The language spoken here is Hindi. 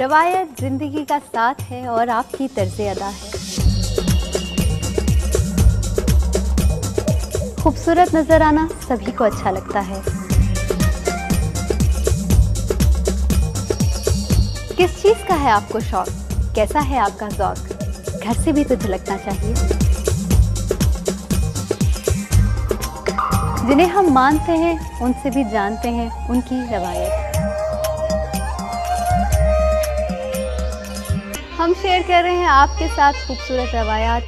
रवायत ज़िंदगी का साथ है और आपकी तर्ज अदा है। खूबसूरत नज़र आना सभी को अच्छा लगता है। किस चीज़ का है आपको शौक? कैसा है आपका शौक घर से भी तो झलकना चाहिए। जिन्हें हम मानते हैं, उनसे भी जानते हैं उनकी रवायत। हम शेयर कर रहे हैं आपके साथ खूबसूरत रवायात।